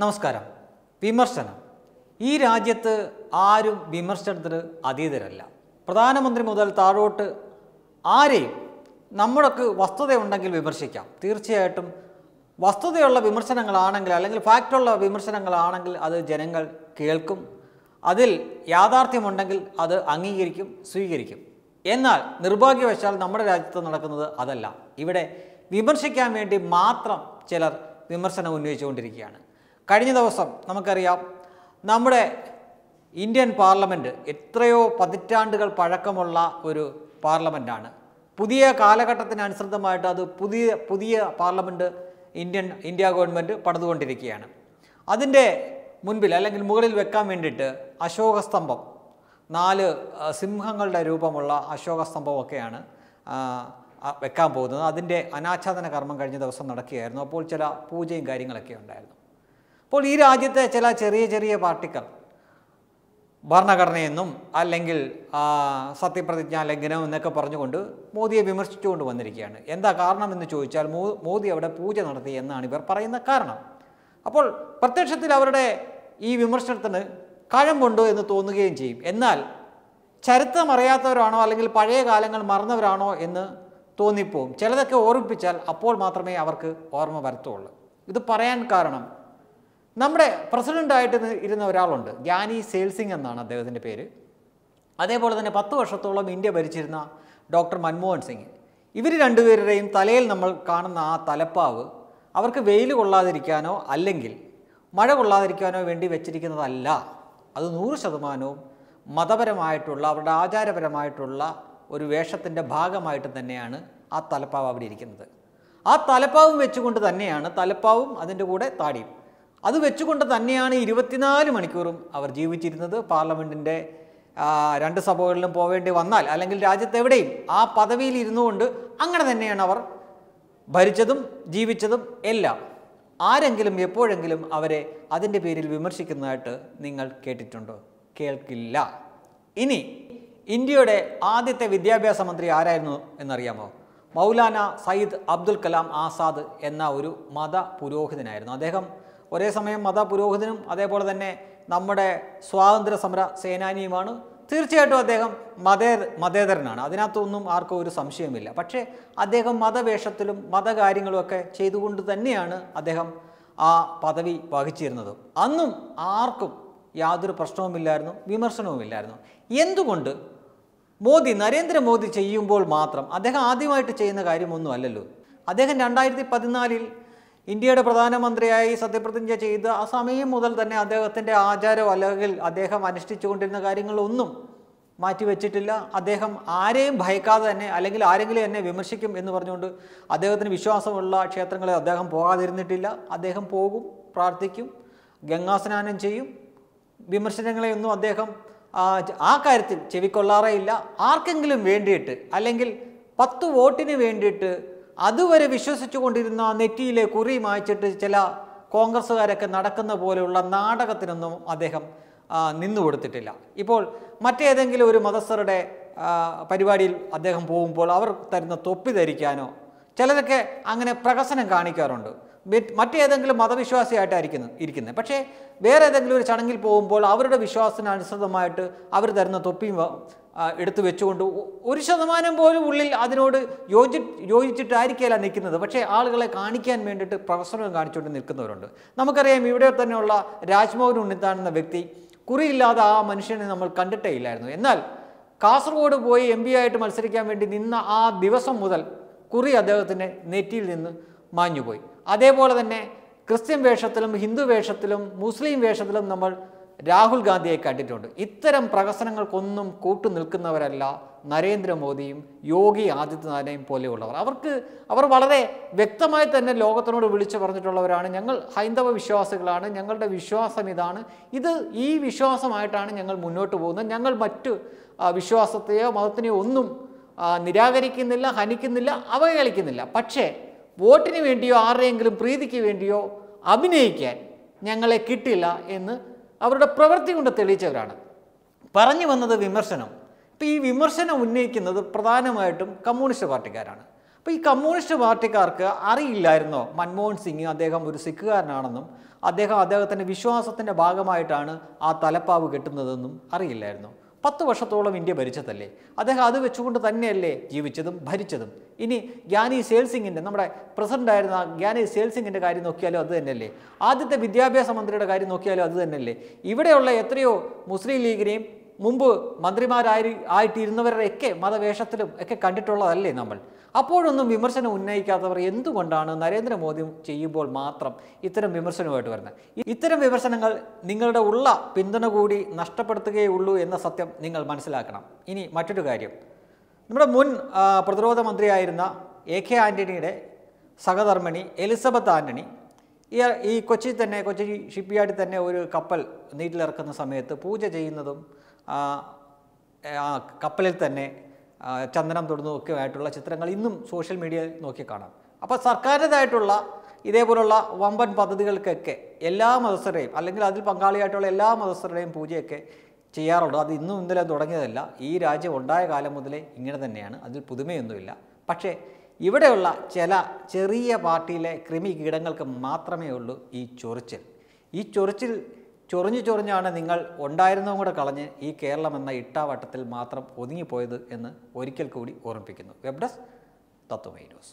നമസ്കാരം. വിമർശനം. ഈ രാജ്യത്ത് ആരും വിമർശനത്തിന് അതീതരല്ല. പ്രധാനമന്ത്രി മുതൽ താഴോട്ട് ആരെയും നമ്മളൊക്കെ വസ്തുതയുണ്ടെങ്കിൽ വിമർശിക്കാം. തീർച്ചയായിട്ടും വസ്തുതയുള്ള വിമർശനങ്ങളാണെങ്കിൽ അല്ലെങ്കിൽ ഫാക്റ്റുള്ള വിമർശനങ്ങളാണെങ്കിൽ അത് ജനങ്ങൾ കേൾക്കും. അതിൽ യാഥാർത്ഥ്യമുണ്ടെങ്കിൽ അത് അംഗീകരിക്കും സ്വീകരിക്കും. എന്നാൽ നിർഭാഗ്യവശാൽ നമ്മുടെ രാജ്യത്ത് നടക്കുന്നത് അതല്ല. ഇവിടെ വിമർശിക്കാൻ വേണ്ടി മാത്രം ചിലർ വിമർശനം ഉന്നയിച്ചുകൊണ്ടിരിക്കുകയാണ്. കഴിഞ്ഞ ദിവസം നമുക്കറിയാം നമ്മുടെ ഇന്ത്യൻ പാർലമെന്റ് എത്രയോ പതിറ്റാണ്ടുകൾ പഴക്കമുള്ള ഒരു പാർലമെന്റാണ് പുതിയ കാലഘട്ടത്തിനനുസൃതമായിട്ട് അത് പുതിയ പുതിയ പാർലമെന്റ് ഇന്ത്യൻ ഇന്ത്യ ഗവൺമെന്റ് പണിതുകൊണ്ടിരിക്കുകയാണ്. അതിന്റെ മുൻപിൽ അല്ലെങ്കിൽ മുകളിൽ വെക്കാൻ വേണ്ടിയിട്ട് അശോകസ്തംഭം നാല് സിംഹങ്ങളുടെ രൂപമുള്ള അശോകസ്തംഭമൊക്കെയാണ് വെക്കാൻ പോകുന്നത്. അതിന്റെ അനാച്ഛാദന കർമ്മം കഴിഞ്ഞ ദിവസം നടക്കുകയായിരുന്നു. അപ്പോൾ ചില പൂജയും കാര്യങ്ങളൊക്കെ ഉണ്ടായിരുന്നു. അപ്പോൾ ഈ രാജ്യത്തെ ചില ചെറിയ ചെറിയ പാർട്ടികൾ ഭരണഘടനയെന്നും അല്ലെങ്കിൽ സത്യപ്രതിജ്ഞാ ലംഘനം എന്നൊക്കെ പറഞ്ഞുകൊണ്ട് മോദിയെ വിമർശിച്ചുകൊണ്ട് വന്നിരിക്കുകയാണ്. എന്താ കാരണം എന്ന് ചോദിച്ചാൽ മോദി അവിടെ പൂജ നടത്തി എന്നാണ് ഇവർ പറയുന്ന കാരണം. അപ്പോൾ പ്രത്യക്ഷത്തിൽ അവരുടെ ഈ വിമർശനത്തിന് കഴമ്പുണ്ടോ എന്ന് തോന്നുകയും ചെയ്യും. എന്നാൽ ചരിത്രം അറിയാത്തവരാണോ അല്ലെങ്കിൽ പഴയ കാലങ്ങൾ മറന്നവരാണോ എന്ന് തോന്നിപ്പോവും ചിലതൊക്കെ ഓർമ്മിപ്പിച്ചാൽ അപ്പോൾ മാത്രമേ അവർക്ക് ഓർമ്മ വരത്തുള്ളൂ. ഇത് പറയാൻ കാരണം നമ്മുടെ പ്രസിഡന്റായിട്ട് ഇരുന്ന ഒരാളുണ്ട്. ഗ്യാനി സെയിൽസിംഗ് എന്നാണ് അദ്ദേഹത്തിന്റെ പേര്. അതേപോലെ തന്നെ പത്ത് വർഷത്തോളം ഇന്ത്യ ഭരിച്ചിരുന്ന ഡോക്ടർ മൻമോഹൻ സിംഗ്. ഇവർ രണ്ടുപേരുടെയും തലയിൽ നമ്മൾ കാണുന്ന ആ തലപ്പാവ് അവർക്ക് വെയിൽ കൊള്ളാതിരിക്കാനോ അല്ലെങ്കിൽ മഴ കൊള്ളാതിരിക്കാനോ വേണ്ടി വെച്ചിരിക്കുന്നതല്ല. അത് നൂറ് ശതമാനവും മതപരമായിട്ടുള്ള അവരുടെ ആചാരപരമായിട്ടുള്ള ഒരു വേഷത്തിന്റെ ഭാഗമായിട്ട് തന്നെയാണ് ആ തലപ്പാവ് അവിടെ ഇരിക്കുന്നത്. ആ തലപ്പാവും വെച്ചുകൊണ്ട് തന്നെയാണ് തലപ്പാവും അതിന്റെ കൂടെ താടിയും. അത് വെച്ചുകൊണ്ട് തന്നെയാണ് ഇരുപത്തിനാല് മണിക്കൂറും അവർ ജീവിച്ചിരുന്നത്. പാർലമെന്റിന്റെ രണ്ട് സഭകളിലും പോവേണ്ടി വന്നാൽ അല്ലെങ്കിൽ രാജ്യത്തെവിടെയും ആ പദവിയിൽ ഇരുന്നു കൊണ്ട് അങ്ങനെ തന്നെയാണ് അവർ ഭരിച്ചതും ജീവിച്ചതും എല്ലാം. ആരെങ്കിലും എപ്പോഴെങ്കിലും അവരെ അതിന്റെ പേരിൽ വിമർശിക്കുന്നതായിട്ട് നിങ്ങൾ കേട്ടിട്ടുണ്ടോ? കേൾക്കില്ല. ഇനി ഇന്ത്യയുടെ ആദ്യത്തെ വിദ്യാഭ്യാസ മന്ത്രി ആരായിരുന്നു എന്നറിയാമോ? മൗലാന സയ്യിദ് അബ്ദുൽ കലാം ആസാദ് എന്ന ഒരു മത പുരോഹിതനായിരുന്നു. അദ്ദേഹം ഒരേ സമയം മത പുരോഹിതനും അതേപോലെ തന്നെ നമ്മുടെ സ്വാതന്ത്ര്യ സമര സേനാനിയുമാണ്. തീർച്ചയായിട്ടും അദ്ദേഹം മതേ മതേതരനാണ്. അതിനകത്തൊന്നും ആർക്കും ഒരു സംശയമില്ല പക്ഷേ അദ്ദേഹം മതവേഷത്തിലും മതകാര്യങ്ങളുമൊക്കെ ചെയ്തുകൊണ്ട് തന്നെയാണ് അദ്ദേഹം ആ പദവി വഹിച്ചിരുന്നത്. അന്നും ആർക്കും യാതൊരു പ്രശ്നവുമില്ലായിരുന്നു വിമർശനവുമില്ലായിരുന്നു. എന്തുകൊണ്ട് മോദി നരേന്ദ്രമോദി ചെയ്യുമ്പോൾ മാത്രം അദ്ദേഹം ആദ്യമായിട്ട് ചെയ്യുന്ന കാര്യമൊന്നും അല്ലല്ലോ അദ്ദേഹം രണ്ടായിരത്തി പതിനാലിൽ ഇന്ത്യയുടെ പ്രധാനമന്ത്രിയായി സത്യപ്രതിജ്ഞ ചെയ്ത് ആ സമയം മുതൽ തന്നെ അദ്ദേഹത്തിന്റെ ആചാരം അല്ലെങ്കിൽ അദ്ദേഹം അനുഷ്ഠിച്ചുകൊണ്ടിരുന്ന കാര്യങ്ങളൊന്നും മാറ്റിവെച്ചിട്ടില്ല. അദ്ദേഹം ആരെയും ഭയക്കാതെ തന്നെ അല്ലെങ്കിൽ ആരെങ്കിലും എന്നെ വിമർശിക്കും എന്ന് പറഞ്ഞുകൊണ്ട് അദ്ദേഹത്തിന് വിശ്വാസമുള്ള ക്ഷേത്രങ്ങളിൽ അദ്ദേഹം പോകാതിരുന്നിട്ടില്ല. അദ്ദേഹം പോകും പ്രാർത്ഥിക്കും ഗംഗാസ്നാനം ചെയ്യും. വിമർശനങ്ങളെയൊന്നും അദ്ദേഹം ആ, കാര്യത്തിൽ ചെവിക്കൊള്ളാറേയില്ല ആർക്കെങ്കിലും വേണ്ടിയിട്ട് അല്ലെങ്കിൽ പത്ത് വോട്ടിന് വേണ്ടിയിട്ട് അതുവരെ വിശ്വസിച്ചു കൊണ്ടിരുന്ന നെറ്റിയിലെ കുറി മായ്ച്ചിട്ട് ചില കോൺഗ്രസ്സുകാരൊക്കെ നടക്കുന്ന പോലെയുള്ള നാടകത്തിനൊന്നും അദ്ദേഹം നിന്നു കൊടുത്തിട്ടില്ല. ഇപ്പോൾ മറ്റേതെങ്കിലും ഒരു മതസ്ഥരുടെ പരിപാടിയിൽ അദ്ദേഹം പോകുമ്പോൾ അവർ തരുന്ന തൊപ്പി ധരിക്കാനോ ചിലതൊക്കെ അങ്ങനെ പ്രഹസനം കാണിക്കാറുണ്ട്. മറ്റേതെങ്കിലും മതവിശ്വാസിയായിട്ടായിരിക്കുന്നു ഇരിക്കുന്നത്. പക്ഷേ വേറെ ഏതെങ്കിലും ഒരു ചടങ്ങിൽ പോകുമ്പോൾ അവരുടെ വിശ്വാസത്തിനനുസൃതമായിട്ട് അവർ തരുന്ന തൊപ്പിയും എടുത്തു വെച്ചുകൊണ്ട് ഒരു ശതമാനം പോലും ഉള്ളിൽ അതിനോട് യോജി യോജിച്ചിട്ടായിരിക്കില്ല നിൽക്കുന്നത്. പക്ഷേ ആളുകളെ കാണിക്കാൻ വേണ്ടിയിട്ട് പ്രഹസനം കാണിച്ചുകൊണ്ട് നിൽക്കുന്നവരുണ്ട്. നമുക്കറിയാം ഇവിടെ തന്നെയുള്ള രാജ്മോഹൻ ഉണ്ണിത്താൻ എന്ന വ്യക്തി കുറിയില്ലാതെ ആ മനുഷ്യനെ നമ്മൾ കണ്ടിട്ടേ ഇല്ലായിരുന്നു. എന്നാൽ കാസർഗോഡ് പോയി എം ആയിട്ട് മത്സരിക്കാൻ വേണ്ടി നിന്ന ആ ദിവസം മുതൽ കുറി അദ്ദേഹത്തിന്റെ നെറ്റിയിൽ നിന്ന് മാഞ്ഞുപോയി. അതേപോലെ തന്നെ ക്രിസ്ത്യൻ വേഷത്തിലും ഹിന്ദു വേഷത്തിലും മുസ്ലിം വേഷത്തിലും നമ്മൾ രാഹുൽ ഗാന്ധിയെ കണ്ടിട്ടുണ്ട്. ഇത്തരം പ്രഹസനങ്ങൾക്കൊന്നും കൂട്ടു നിൽക്കുന്നവരല്ല നരേന്ദ്രമോദിയും യോഗി ആദിത്യനാഥിനെയും പോലെയുള്ളവർ. അവർക്ക് അവർ വളരെ വ്യക്തമായി തന്നെ ലോകത്തിനോട് വിളിച്ചു പറഞ്ഞിട്ടുള്ളവരാണ്. ഞങ്ങൾ ഹൈന്ദവ വിശ്വാസികളാണ്. ഞങ്ങളുടെ വിശ്വാസം ഇതാണ്. ഇത് ഈ വിശ്വാസമായിട്ടാണ് ഞങ്ങൾ മുന്നോട്ട് പോകുന്നത്. ഞങ്ങൾ മറ്റ് വിശ്വാസത്തെയോ മതത്തിനെയോ ഒന്നും നിരാകരിക്കുന്നില്ല ഹനിക്കുന്നില്ല അവഹേളിക്കുന്നില്ല. പക്ഷേ വോട്ടിന് വേണ്ടിയോ ആരുടെയെങ്കിലും പ്രീതിക്ക് വേണ്ടിയോ അഭിനയിക്കാൻ ഞങ്ങളെ കിട്ടില്ല എന്ന് അവരുടെ പ്രവൃത്തി കൊണ്ട് തെളിയിച്ചവരാണ്. പറഞ്ഞു വന്നത് വിമർശനം. ഇപ്പോൾ ഈ വിമർശനം ഉന്നയിക്കുന്നത് പ്രധാനമായിട്ടും കമ്മ്യൂണിസ്റ്റ് പാർട്ടിക്കാരാണ്. അപ്പോൾ ഈ കമ്മ്യൂണിസ്റ്റ് പാർട്ടിക്കാർക്ക് അറിയില്ലായിരുന്നോ മൻമോഹൻ സിംഗ് അദ്ദേഹം ഒരു സിഖുകാരനാണെന്നും അദ്ദേഹം അദ്ദേഹത്തിന്റെ വിശ്വാസത്തിന്റെ ഭാഗമായിട്ടാണ് ആ തലപ്പാവ് കെട്ടുന്നതെന്നും അറിയില്ലായിരുന്നു? പത്ത് വർഷത്തോളം ഇന്ത്യ ഭരിച്ചതല്ലേ? അദ്ദേഹം അത് വെച്ചുകൊണ്ട് തന്നെയല്ലേ ജീവിച്ചതും ഭരിച്ചതും? ഇനി ഗ്യാനി സേൽസിംഗിന്റെ നമ്മുടെ പ്രസിഡന്റ് ആയിരുന്ന ഗ്യാനി സേൽസിംഗിന്റെ കാര്യം നോക്കിയാലും അത് തന്നെയല്ലേ? ആദ്യത്തെ വിദ്യാഭ്യാസ മന്ത്രിയുടെ കാര്യം നോക്കിയാലും അത് തന്നെയല്ലേ? ഇവിടെയുള്ള എത്രയോ മുസ്ലിം ലീഗിനെയും മുമ്പ് മന്ത്രിമാരായി ആയിട്ടിരുന്നവരുടെയൊക്കെ മതവേഷത്തിലും ഒക്കെ കണ്ടിട്ടുള്ളതല്ലേ നമ്മൾ? അപ്പോഴൊന്നും വിമർശനം ഉന്നയിക്കാത്തവർ എന്തുകൊണ്ടാണ് നരേന്ദ്രമോദി ചെയ്യുമ്പോൾ മാത്രം ഇത്തരം വിമർശനവുമായിട്ട് വരുന്നത്? ഇത്തരം വിമർശനങ്ങൾ നിങ്ങളുടെ ഉള്ള പിന്തുണ കൂടി നഷ്ടപ്പെടുത്തുകയുള്ളൂ എന്ന സത്യം നിങ്ങൾ മനസ്സിലാക്കണം. ഇനി മറ്റൊരു കാര്യം. നമ്മുടെ മുൻ പ്രതിരോധ മന്ത്രിയായിരുന്ന എ കെ ആന്റണിയുടെ സഹധർമ്മിണി എലിസബത്ത് ആന്റണി ഈ കൊച്ചി തന്നെ കൊച്ചി ഷിപ്പ് യാർഡിൽ തന്നെ ഒരു കപ്പൽ നീറ്റിലിറക്കുന്ന സമയത്ത് പൂജ ചെയ്യുന്നതും കപ്പലിൽ തന്നെ ചന്ദനം തൊടുന്നതും ഒക്കെ ആയിട്ടുള്ള ചിത്രങ്ങൾ ഇന്നും സോഷ്യൽ മീഡിയയിൽ നോക്കി കാണാം. അപ്പോൾ സർക്കാരിന്റെതായിട്ടുള്ള ഇതേപോലുള്ള വമ്പൻ പദ്ധതികൾക്കൊക്കെ എല്ലാ മതസ്ഥരുടെയും അല്ലെങ്കിൽ അതിൽ പങ്കാളിയായിട്ടുള്ള എല്ലാ മതസ്ഥരുടെയും പൂജയൊക്കെ ചെയ്യാറുണ്ട്. അത് ഇന്നും ഇന്നലെ തുടങ്ങിയതല്ല. ഈ രാജ്യം ഉണ്ടായ കാലം മുതലേ ഇങ്ങനെ തന്നെയാണ്. അതിൽ പുതുമയൊന്നുമില്ല. പക്ഷേ ഇവിടെയുള്ള ചില ചെറിയ പാർട്ടിയിലെ ക്രിമി കീടങ്ങൾക്ക് മാത്രമേ ഉള്ളൂ ഈ ചൊറിച്ചിൽ. ഈ ചൊറിച്ചിൽ ചൊറിഞ്ഞു ചൊറിഞ്ഞാണ് നിങ്ങൾ ഉണ്ടായിരുന്നതും കൂടെ കളഞ്ഞ് ഈ കേരളം എന്ന ഇട്ടാവട്ടത്തിൽ മാത്രം ഒതുങ്ങിപ്പോയത് എന്ന് ഒരിക്കൽ കൂടി ഓർമ്മിപ്പിക്കുന്നു. Web desk Tatwamayi news.